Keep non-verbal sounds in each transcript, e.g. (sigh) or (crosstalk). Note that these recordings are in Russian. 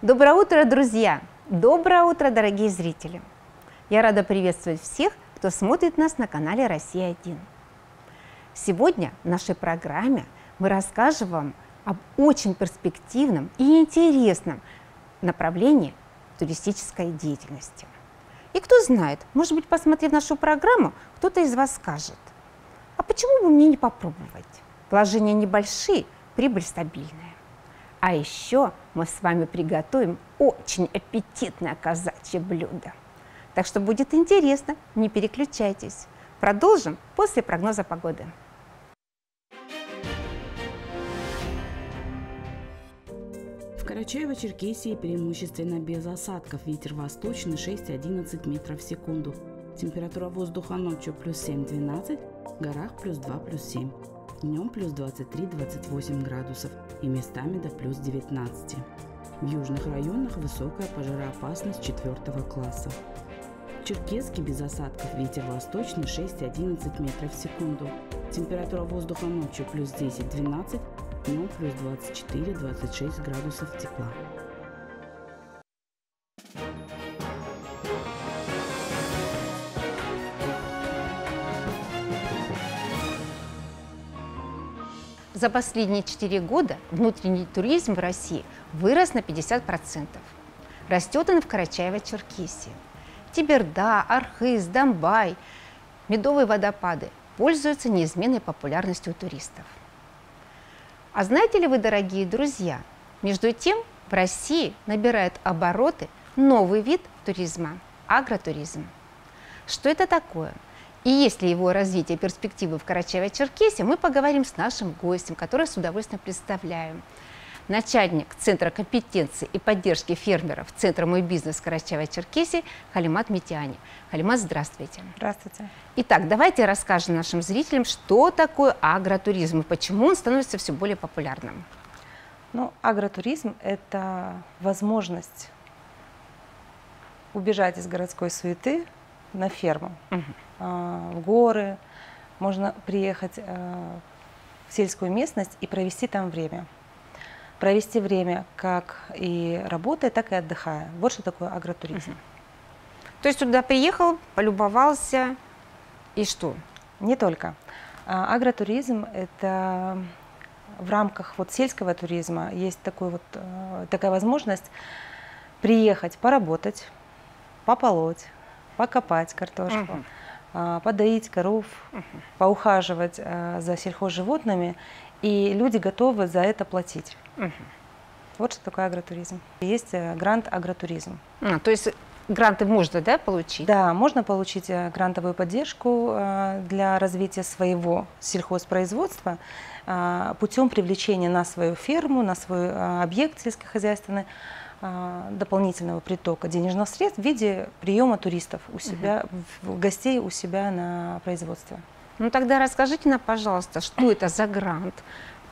Доброе утро, друзья! Доброе утро, дорогие зрители! Я рада приветствовать всех, кто смотрит нас на канале «Россия-1». Сегодня в нашей программе мы расскажем вам об очень перспективном и интересном направлении туристической деятельности. И кто знает, может быть, посмотрев нашу программу, кто-то из вас скажет, а почему бы мне не попробовать? Вложения небольшие, прибыль стабильная. А еще мы с вами приготовим очень аппетитное казачье блюдо. Так что будет интересно, не переключайтесь. Продолжим после прогноза погоды. В Карачаево-Черкесии преимущественно без осадков. Ветер восточный 6-11 метров в секунду. Температура воздуха ночью плюс 7-12, в горах плюс 2 плюс 7. Днем плюс 23-28 градусов и местами до плюс 19. В южных районах высокая пожароопасность 4 класса. В Черкеске без осадков ветер восточный 6-11 метров в секунду. Температура воздуха ночью плюс 10-12, днем плюс 24-26 градусов тепла. За последние 4 года внутренний туризм в России вырос на 50%. Растет он в Карачаево-Черкесии. Тиберда, Архыз, Домбай, Медовые водопады пользуются неизменной популярностью у туристов. А знаете ли вы, дорогие друзья, между тем в России набирает обороты новый вид туризма – агротуризм. Что это такое? И есть ли его развитие перспективы в Карачаево-Черкесии, мы поговорим с нашим гостем, который с удовольствием представляем – начальник Центра компетенции и поддержки фермеров Центра «Мой бизнес» Карачаева-Черкесии Халимат Митяни. Халимат, здравствуйте. Здравствуйте. Итак, давайте расскажем нашим зрителям, что такое агротуризм и почему он становится все более популярным. Ну, агротуризм – это возможность убежать из городской суеты на ферму, угу. В горы. Можно приехать а, в сельскую местность и провести там время – провести время как и работая, так и отдыхая. Вот что такое агротуризм. То есть туда приехал, полюбовался и что? Не только. А, агротуризм – это в рамках вот сельского туризма есть такой вот, э, такая возможность приехать, поработать, пополоть, покопать картошку, угу. Подоить коров, угу. поухаживать э, за сельхозживотными, и люди готовы за это платить. Угу. Вот что такое агротуризм. Есть э, грант агротуризм. А, то есть гранты можно да, получить? Да, можно получить э, грантовую поддержку э, для развития своего сельхозпроизводства путем привлечения на свою ферму, на свой объект сельскохозяйственный дополнительного притока денежных средств в виде приема туристов у себя, угу. гостей у себя на производстве. Ну тогда расскажите нам, пожалуйста, что это за грант,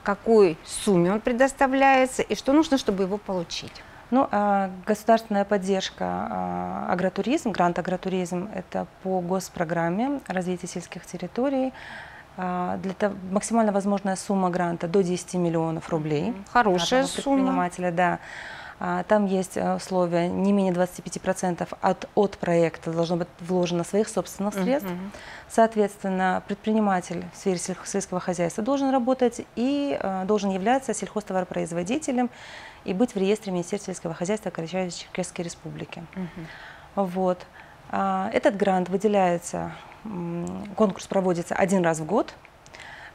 какой сумме он предоставляется и что нужно, чтобы его получить? Ну, а, государственная поддержка а, агротуризм, грант агротуризм, это по госпрограмме развития сельских территорий. А, для того, максимально возможная сумма гранта до 10 миллионов рублей. Хорошая сумма. Предпринимателя, да. Там есть э, условия не менее 25% от, от проекта должно быть вложено своих собственных средств. Uh -huh. Соответственно, предприниматель в сфере сельского хозяйства должен работать и э, должен являться сельхозтоваропроизводителем и быть в реестре Министерства сельского хозяйства Карачаево-Черкесской республики. Uh -huh. Вот. Этот грант выделяется, конкурс проводится один раз в год.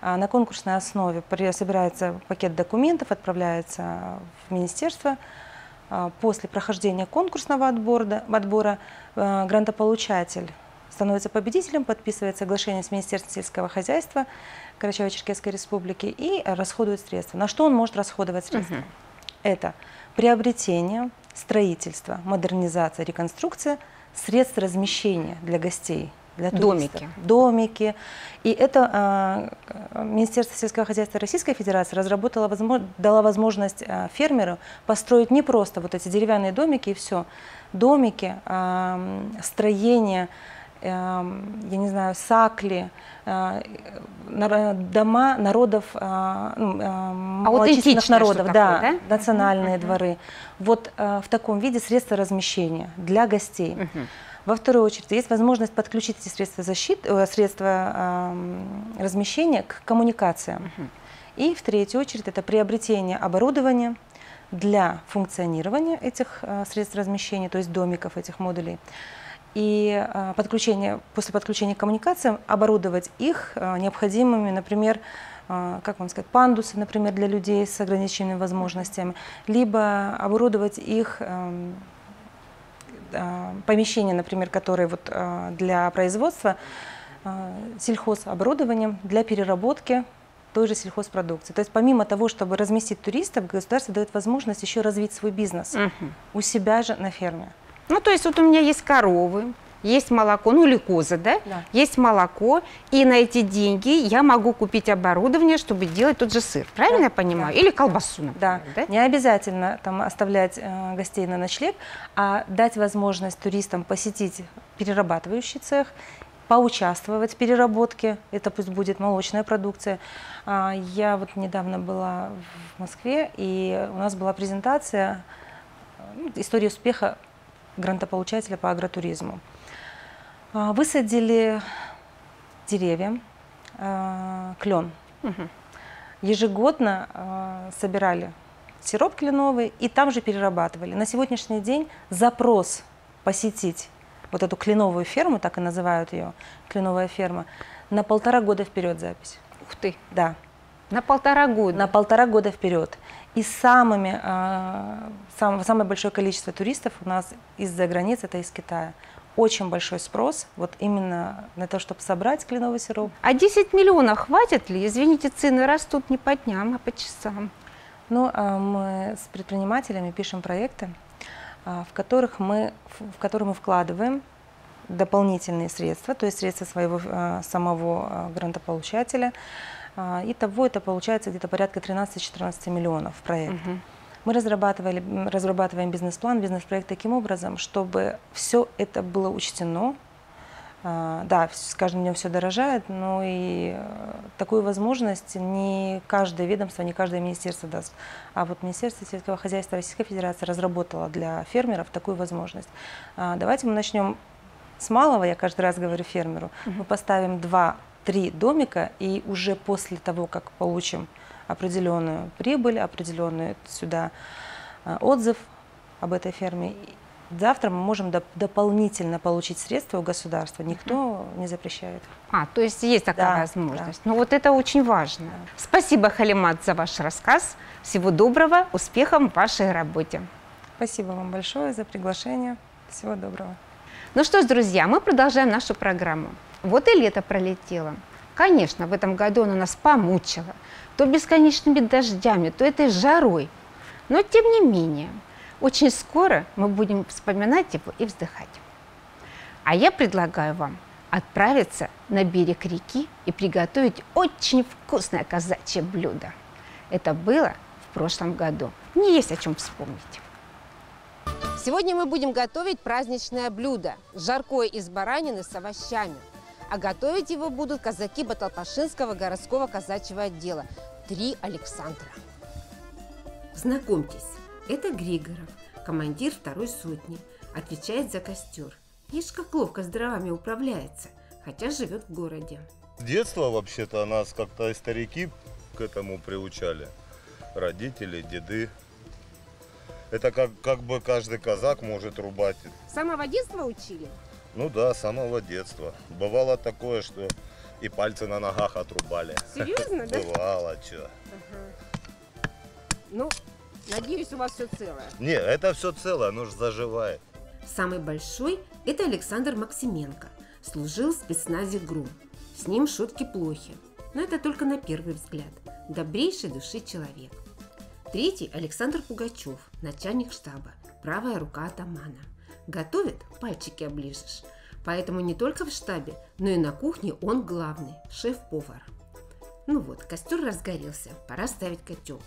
На конкурсной основе собирается пакет документов, отправляется в министерство, а, после прохождения конкурсного отбора, отбора э, грантополучатель становится победителем, подписывает соглашение с Министерством сельского хозяйства Карачаево-Черкесской республики и расходует средства. На что он может расходовать средства? Угу. Это приобретение, строительство, модернизация, реконструкция средств размещения для гостей для Домики. Домики. И это э, Министерство сельского хозяйства Российской Федерации разработало, возможно, дало возможность э, фермеру построить не просто вот эти деревянные домики и все. Домики, э, строения, я не знаю, сакли, э, дома народов, э, ну, Аутентичное народов, да, такое, да? национальные Мгм. дворы. Вот в таком виде средства размещения для гостей. Мгм. Во вторую очередь, есть возможность подключить эти средства защиты, э, средства эм, размещения к коммуникациям. И в третью очередь это приобретение оборудования для функционирования этих э, средств размещения, то есть домиков этих модулей. И э, подключение, после подключения к коммуникациям оборудовать их э, необходимыми, например, э, как вам сказать, пандусы, например, для людей с ограниченными возможностями, либо оборудовать их эм, э, помещения, например, которые вот э, для производства э, сельхозоборудованием для переработки той же сельхозпродукции. То есть помимо того, чтобы разместить туристов, государство дает возможность еще развить свой бизнес Мгм. у себя же на ферме. Ну, то есть вот у меня есть коровы, есть молоко, ну или козы, да? Да. Есть молоко, и на эти деньги я могу купить оборудование, чтобы делать тот же сыр. Правильно Да, я понимаю? да. Или колбасу, Да, например, да? не обязательно там оставлять э, гостей на ночлег, а дать возможность туристам посетить перерабатывающий цех, поучаствовать в переработке, это пусть будет молочная продукция. А, Я вот недавно была в Москве, и у нас была презентация э, ну, истории успеха грантополучателя по агротуризму. А, Высадили деревья, э, клен, Мгм. ежегодно э, собирали сироп кленовый и там же перерабатывали. На сегодняшний день запрос посетить вот эту кленовую ферму, так и называют ее, кленовая ферма, на полтора года вперед запись. Ух ты, Да, на полтора года. на полтора года вперед. И самыми, э, сам- самое большое количество туристов у нас из-за границы, это из Китая. Очень большой спрос вот именно на то, чтобы собрать кленовый сироп. А 10 миллионов хватит ли? Извините, цены растут не по дням, а по часам. Ну, а, мы с предпринимателями пишем проекты, а, в которых мы, в которые мы вкладываем дополнительные средства, то есть средства своего а, самого грантополучателя. А, И того это получается где-то порядка 13-14 миллионов в проект. Мгм. Мы разрабатывали, разрабатываем бизнес-план, бизнес-проект таким образом, чтобы все это было учтено. А, Да, с каждым днем все дорожает, но и э, такую возможность не каждое ведомство, не каждое министерство даст. А вот Министерство сельского хозяйства Российской Федерации разработало для фермеров такую возможность. А, Давайте мы начнем с малого, я каждый раз говорю фермеру. Мы поставим два-три домика, и уже после того, как получим определенную прибыль, определенный сюда а, отзыв об этой ферме, завтра мы можем доп- дополнительно получить средства у государства. Никто не запрещает. А, то есть есть такая Да, возможность. Ну вот это очень важно. Спасибо, Халимат, за ваш рассказ. Всего доброго, успехов в вашей работе. Спасибо вам большое за приглашение. Всего доброго. Ну что ж, друзья, мы продолжаем нашу программу. Вот и лето пролетело. Конечно, в этом году оно нас помучило. То бесконечными дождями, то этой жарой. Но тем не менее, очень скоро мы будем вспоминать его и вздыхать. А я предлагаю вам отправиться на берег реки и приготовить очень вкусное казачье блюдо. Это было в прошлом году. Мне есть о чем вспомнить. Сегодня мы будем готовить праздничное блюдо – жаркое из баранины с овощами. А готовить его будут казаки Баталпашинского городского казачьего отдела – три Александра. Знакомьтесь, это Григоров, командир второй сотни, отвечает за костер. Ишь, как ловко с дровами управляется, хотя живет в городе. С детства вообще-то нас как-то и старики к этому приучали. Родители, деды. Это как, как бы каждый казак может рубать. С самого детства учили? Ну да, с самого детства. Бывало такое, что и пальцы на ногах отрубали. Серьезно, Бывало, что. Ну, надеюсь, у вас все целое. Не, это все целое, оно же заживает. Самый большой – это Александр Максименко. Служил в спецназе ГРУ. С ним шутки плохи. Но это только на первый взгляд. Добрейшей души человек. Третий – Александр Пугачев, начальник штаба, правая рука атамана. Готовит – пальчики оближешь. Поэтому не только в штабе, но и на кухне он главный, шеф-повар. Ну вот, костер разгорелся, пора ставить котел.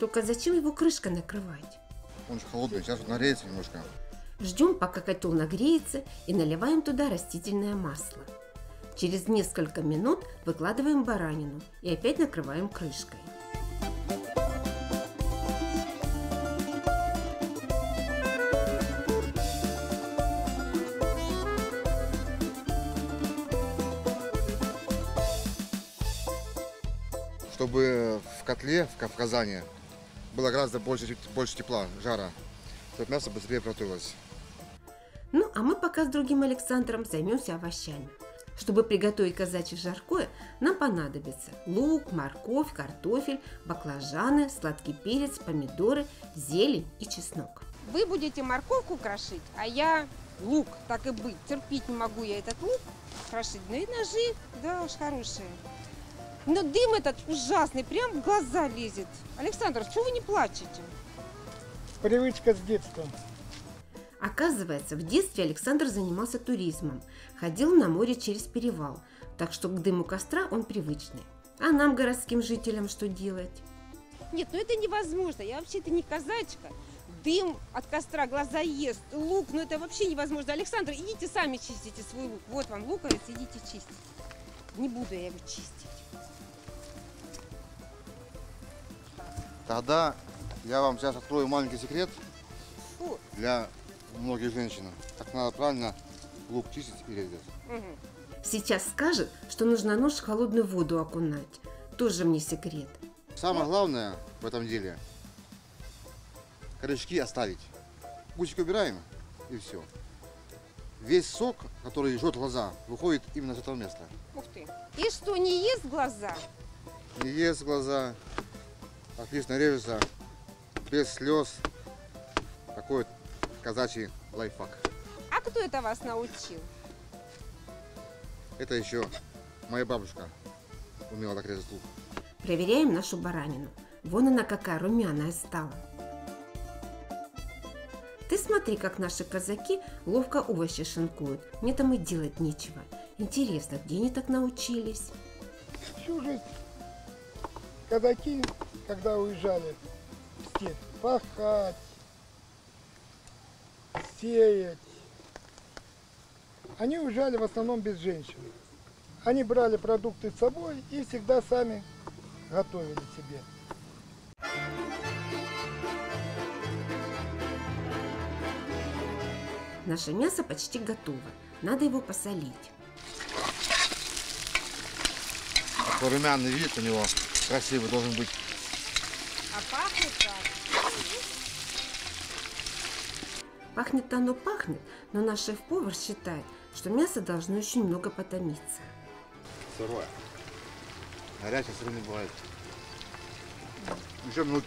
Только зачем его крышкой накрывать? Он же холодный, сейчас вот нагреется немножко. Ждем, пока котел нагреется и наливаем туда растительное масло. Через несколько минут выкладываем баранину и опять накрываем крышкой. Чтобы в котле, в ка- в казане, было гораздо больше, больше тепла, жара, чтобы мясо быстрее протылось. Ну, а мы пока с другим Александром займемся овощами. Чтобы приготовить казачье жаркое, нам понадобится лук, морковь, картофель, баклажаны, сладкий перец, помидоры, зелень и чеснок. Вы будете морковку крошить, а я лук, так и быть. Терпеть не могу я этот лук крошить. Ну и ножи, да уж, хорошие. Но дым этот ужасный, прям в глаза лезет. Александр, чего вы не плачете? Привычка с детства. Оказывается, в детстве Александр занимался туризмом, ходил на море через перевал, так что к дыму костра он привычный. А нам, городским жителям, что делать? Нет, ну это невозможно. Я вообще-то не казачка. Дым от костра глаза ест. Лук, ну это вообще невозможно. Александр, идите сами чистите свой лук. Вот вам луковиц, идите чистить. Не буду я его чистить. Тогда я вам сейчас открою маленький секрет для многих женщин. Как надо правильно лук чистить и резать. Сейчас скажет, что нужно нож в холодную воду окунать. Тоже мне секрет. Самое главное в этом деле корешки оставить. Гусик убираем и все. Весь сок, который жжет глаза, выходит именно с этого места. Ух ты. И что, не ест глаза? Не ест глаза, отлично режется, без слез. Такой вот казачий лайфхак. А кто это вас научил? Это еще моя бабушка умела так резать лук. Проверяем нашу баранину. Вон она какая румяная стала. Ты смотри, как наши казаки ловко овощи шинкуют. Мне там и делать нечего. Интересно, где они так научились? Всю жизнь казаки, когда уезжали в степь, пахать, сеять, они уезжали в основном без женщин. Они брали продукты с собой и всегда сами готовили себе. Наше мясо почти готово. Надо его посолить. Румяный вид у него красивый должен быть. А пахнет как? Пахнет оно пахнет, но наш шеф-повар считает, что мясо должно еще немного потомиться. Сырое. Горячее сырое не бывает. Еще минут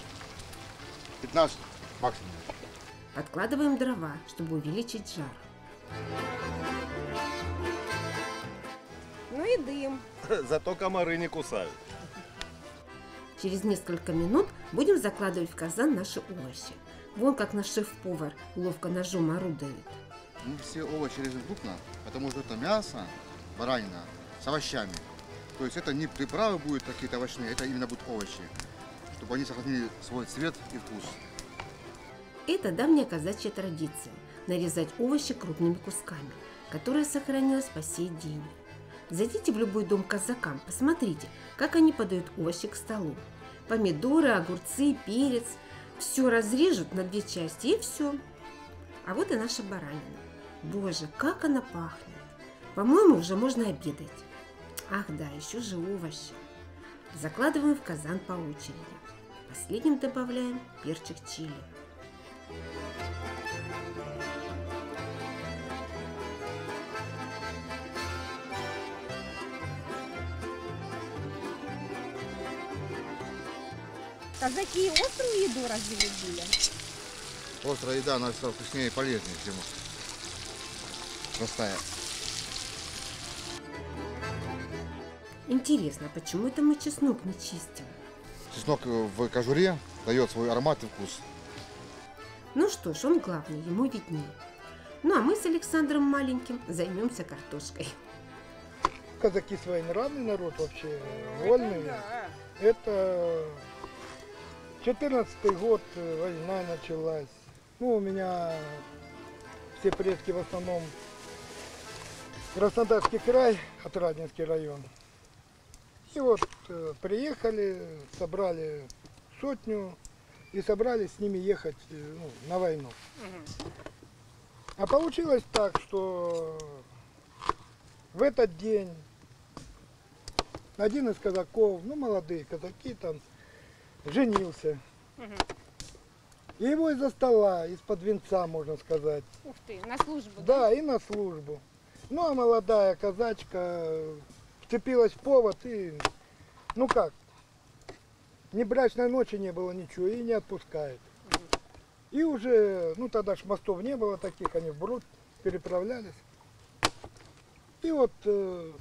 15 максимум. Подкладываем дрова, чтобы увеличить жар. Ну и дым. (laughs) Зато комары не кусают. Через несколько минут будем закладывать в казан наши овощи. Вон как наш шеф-повар ловко ножом орудует. Мы все овощи режем крупно, потому что это мясо, баранина, с овощами. То есть это не приправы будут какие-то овощные, это именно будут овощи, чтобы они сохранили свой цвет и вкус. Это давняя казачья традиция – нарезать овощи крупными кусками, которая сохранилась по сей день. Зайдите в любой дом казакам, посмотрите, как они подают овощи к столу. Помидоры, огурцы, перец – все разрежут на две части и все. А вот и наша баранина. Боже, как она пахнет! По-моему, уже можно обедать. Ах да, еще же овощи. Закладываем в казан по очереди. Последним добавляем перчик чили. Казаки острую еду разве любили? Острая еда, она всегда вкуснее и полезнее, чем простая. Интересно, а почему это мы чеснок не чистим? Чеснок в кожуре дает свой аромат и вкус. Ну что ж, он главный, ему виднее. Ну а мы с Александром маленьким займемся картошкой. Казаки своенравный народ вообще, вольный. Да. Это 14 год, э, война началась. Ну, у меня все предки в основном Краснодарский край, Отрадненский район. И вот э, приехали, собрали сотню и собрались с ними ехать э, ну, на войну. А получилось так, что в этот день один из казаков, ну молодые казаки там, женился. И его из-за стола, из-под венца, можно сказать. Ух ты, на службу. Да, и на службу. Ну, а молодая казачка вцепилась в повод и, ну как, ни брачной ночи не было ничего, и не отпускает. И уже, ну тогда ж мостов не было таких, они в Бруд переправлялись. И вот э,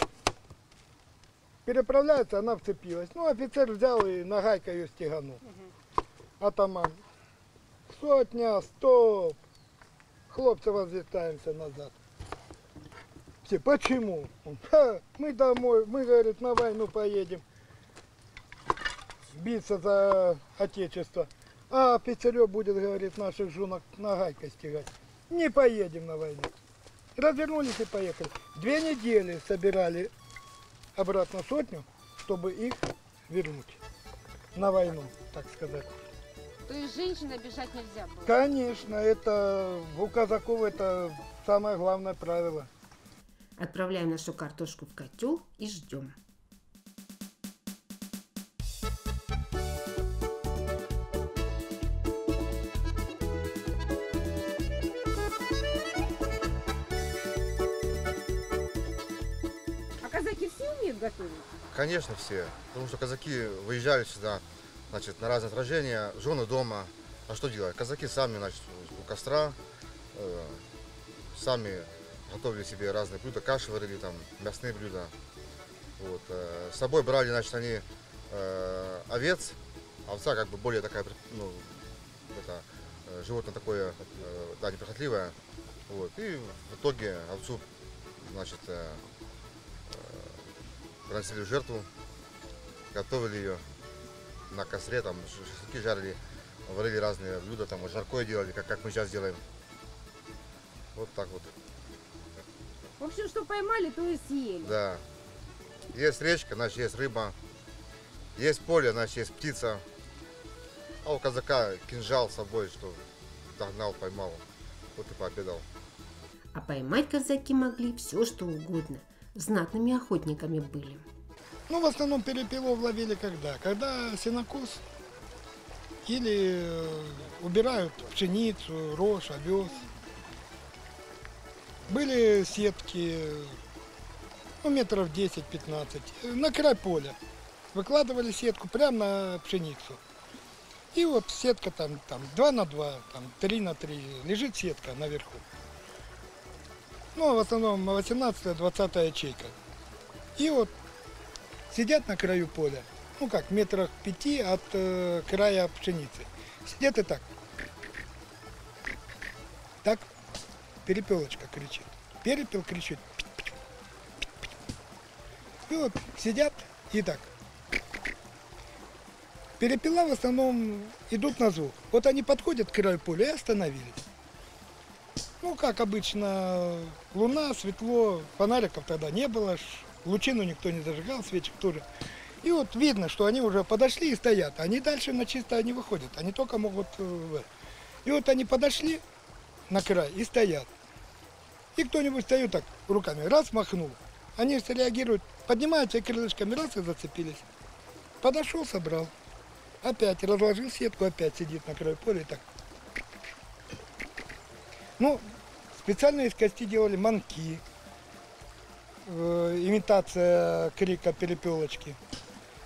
переправляется, она вцепилась. Ну, офицер взял и нагайкой ее стеганул. Атаман. Сотня, стоп! Хлопцы, возвертаемся назад. Все, почему? «Ха, мы домой, мы, говорит, на войну поедем. Биться за отечество. А офицерё будет, говорит, наших жунок нагайкой стегать. Не поедем на войну. Развернулись и поехали. Две недели собирали обратно сотню, чтобы их вернуть на войну, так сказать. То есть женщин обижать нельзя было. Конечно, это у казаков это самое главное правило. Отправляем нашу картошку в котел и ждем. Конечно, все. Потому что казаки выезжали сюда, значит, на разные сражения, жены дома. А что делать? Казаки сами, значит, у костра, э, сами готовили себе разные блюда, каши варили, там, мясные блюда. Вот. э, с собой брали, значит, они э, овец. Овца как бы более такая, ну, это, э, животное такое, э, да, неприхотливое. Вот. И в итоге овцу, значит, э, приносили в жертву, готовили ее на костре, там шашлыки жарили, варили разные блюда, там вот жаркое делали, как, как мы сейчас делаем. Вот так вот, В общем, что поймали, то и съели. да. Есть речка, значит есть рыба, есть поле, значит есть птица. А у казака кинжал с собой, что догнал, поймал, вот и пообедал. А поймать казаки могли все, что угодно. Знатными охотниками были. Ну, в основном перепелов ловили когда? Когда сенокос или э, убирают пшеницу, рожь, овес. Были сетки, ну, метров 10-15, э, на край поля. Выкладывали сетку прямо на пшеницу. И вот сетка там, там 2 на 2, там 3 на 3, лежит сетка наверху. Ну, а в основном 18-20 ячейка. И вот сидят на краю поля, ну как, метрах пяти от э, края пшеницы. Сидят и так. Так перепелочка кричит. Перепел кричит. И вот сидят и так. Перепела в основном идут на звук. Вот они подходят к краю поля и остановились. Ну, как обычно, луна, светло, фонариков тогда не было, лучину никто не зажигал, свечек тоже. И вот видно, что они уже подошли и стоят. Они дальше на чисто не выходят, они только могут... э. И вот они подошли на край и стоят. И кто-нибудь стоит так руками, раз махнул. Они реагируют, поднимаются крылышками, раз и зацепились. Подошел, собрал. Опять разложил сетку, опять сидит на краю поля и так. Ну, специально из кости делали манки, э, имитация крика перепелочки.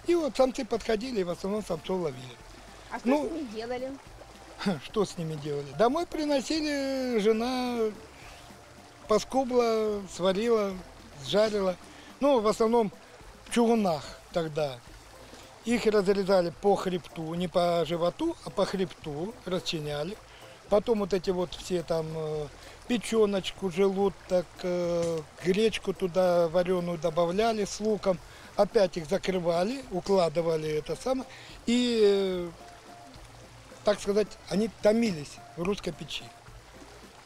И вот самцы подходили и в основном самцов ловили. А что Ну, с ними делали? (laughs) Что с ними делали? Домой приносили, жена поскубла, сварила, сжарила. Ну, в основном в чугунах тогда. Их разрезали по хребту, не по животу, а по хребту, расчиняли. Потом вот эти вот все там э, печеночку, желудок, э, гречку туда вареную добавляли с луком. Опять их закрывали, укладывали это самое. И э, так сказать, они томились в русской печи.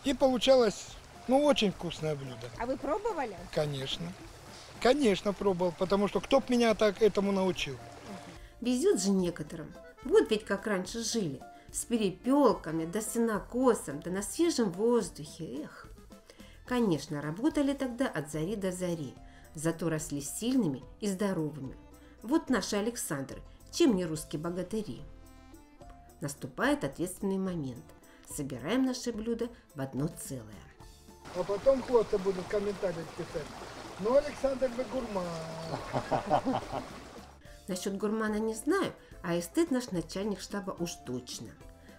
И получалось Ну, очень вкусное блюдо, А вы пробовали? конечно. Конечно, пробовал, потому что кто б меня так этому научил? Везет же некоторым. Вот ведь как раньше жили. С перепелками, да сенокосом, да на свежем воздухе. Эх. Конечно, работали тогда от зари до зари. Зато росли сильными и здоровыми. Вот наши Александры, чем не русские богатыри. Наступает ответственный момент. Собираем наши блюда в одно целое. А потом хлопцы будут комментарии писать. Ну, Александр бы гурман. (laughs) Насчет гурмана не знаю, а эстет наш начальник штаба уж точно.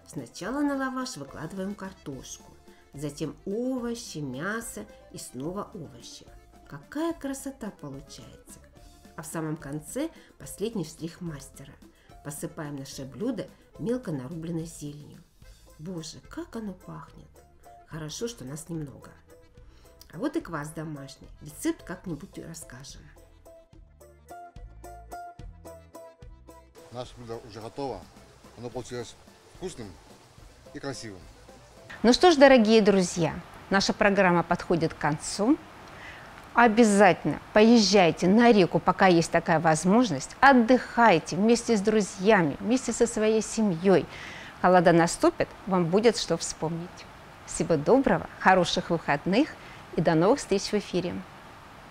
Сначала на лаваш выкладываем картошку, затем овощи, мясо и снова овощи. Какая красота получается! А в самом конце последний штрих мастера. Посыпаем наше блюдо мелко нарубленной зеленью. Боже, как оно пахнет! Хорошо, что нас немного. А вот и квас домашний. Рецепт как-нибудь расскажем. Наше блюдо уже готово. Оно получилось вкусным и красивым. Ну что ж, дорогие друзья, наша программа подходит к концу. Обязательно поезжайте на реку, пока есть такая возможность. Отдыхайте вместе с друзьями, вместе со своей семьей. Холода наступит, вам будет что вспомнить. Всего доброго, хороших выходных и до новых встреч в эфире.